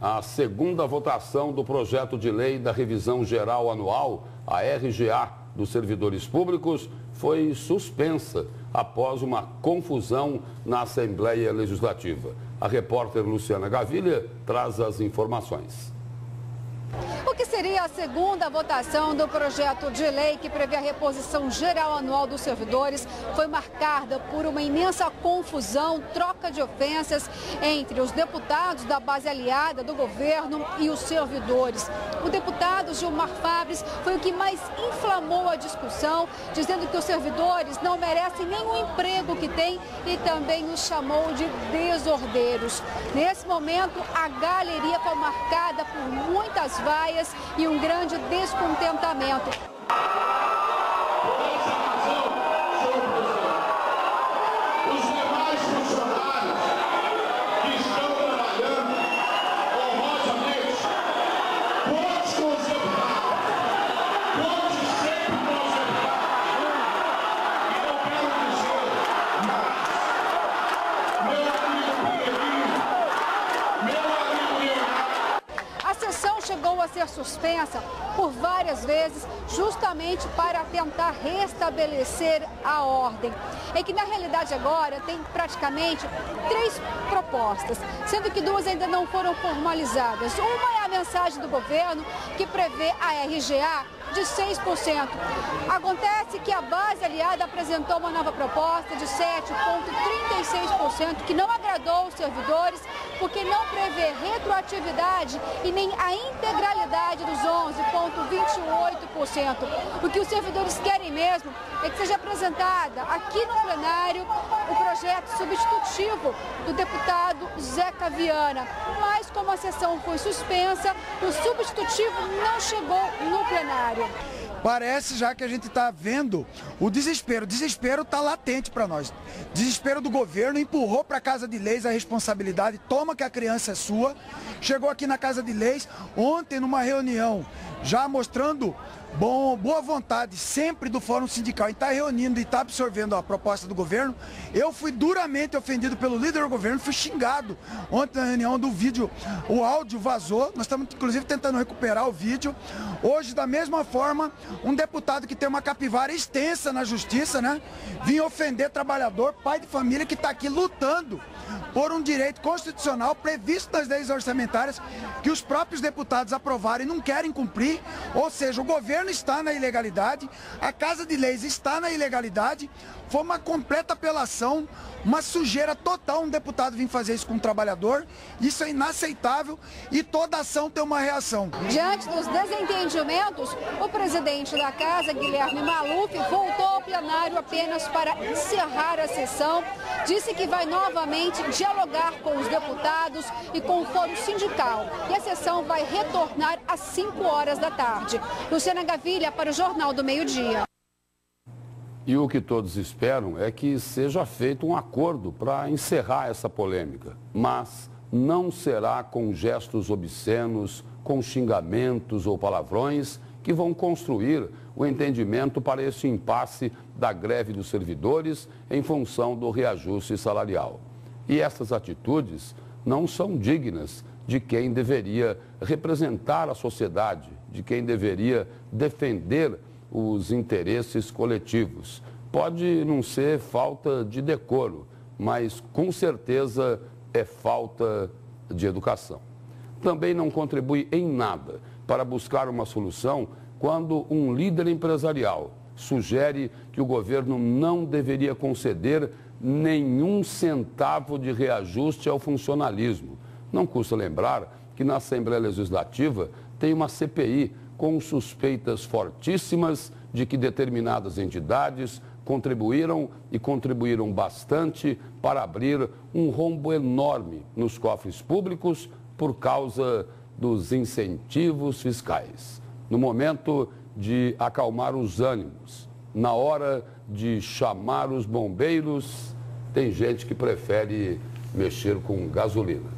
A segunda votação do projeto de lei da revisão geral anual, a RGA, dos servidores públicos, foi suspensa após uma confusão na Assembleia Legislativa. A repórter Luciana Gavilha traz as informações. O que seria a segunda votação do projeto de lei que prevê a reposição geral anual dos servidores foi marcada por uma imensa confusão, troca de ofensas entre os deputados da base aliada do governo e os servidores. O deputado Gilmar Fabres foi o que mais inflamou a discussão, dizendo que os servidores não merecem nenhum emprego que têm e também os chamou de desordeiros. Nesse momento, a galeria foi marcada por muitas vaias e um grande descontentamento. Ser suspensa por várias vezes, justamente para tentar restabelecer a ordem. É que na realidade agora tem praticamente três propostas, sendo que duas ainda não foram formalizadas. Uma é a mensagem do governo que prevê a RGA de 6%. Acontece que a base aliada apresentou uma nova proposta de 7,36%, que não agradou os servidores, porque não prevê retroatividade e nem a integralidade dos 11,28%. O que os servidores querem mesmo é que seja apresentada aqui no plenário o projeto substitutivo do deputado Zeca Viana. Mas como a sessão foi suspensa, o substitutivo não chegou no plenário. Parece já que a gente está vendo o desespero. O desespero está latente para nós. Desespero do governo empurrou para a Casa de Leis a responsabilidade, toma que a criança é sua. Chegou aqui na Casa de Leis ontem numa reunião, já mostrando bom, boa vontade sempre do Fórum Sindical em estar tá reunindo e estar tá absorvendo a proposta do governo. Eu fui duramente ofendido pelo líder do governo, fui xingado. Ontem na reunião do vídeo, o áudio vazou, nós estamos inclusive tentando recuperar o vídeo. Hoje, da mesma forma, um deputado que tem uma capivara extensa na justiça, né? Vinha ofender trabalhador, pai de família que está aqui lutando por um direito constitucional previsto nas leis orçamentárias que os próprios deputados aprovaram e não querem cumprir. Ou seja, o governo está na ilegalidade, a Casa de Leis está na ilegalidade. Foi uma completa apelação, uma sujeira total um deputado vir fazer isso com um trabalhador. Isso é inaceitável e toda ação tem uma reação. Diante dos desentendimentos, o presidente da Casa, Guilherme Maluf, voltou ao plenário apenas para encerrar a sessão. Disse que vai novamente dialogar com os deputados e com o fórum sindical. E a sessão vai retornar às 5 horas da tarde. Luciana Gavilha para o Jornal do Meio Dia. E o que todos esperam é que seja feito um acordo para encerrar essa polêmica. Mas não será com gestos obscenos, com xingamentos ou palavrões que vão construir o entendimento para esse impasse da greve dos servidores em função do reajuste salarial. E essas atitudes não são dignas de quem deveria representar a sociedade, de quem deveria defender os interesses coletivos. Pode não ser falta de decoro, mas com certeza é falta de educação. Também não contribui em nada para buscar uma solução quando um líder empresarial sugere que o governo não deveria conceder nenhum centavo de reajuste ao funcionalismo. Não custa lembrar que na Assembleia Legislativa tem uma CPI com suspeitas fortíssimas de que determinadas entidades contribuíram e contribuíram bastante para abrir um rombo enorme nos cofres públicos por causa dos incentivos fiscais. No momento de acalmar os ânimos, na hora de chamar os bombeiros, tem gente que prefere mexer com gasolina.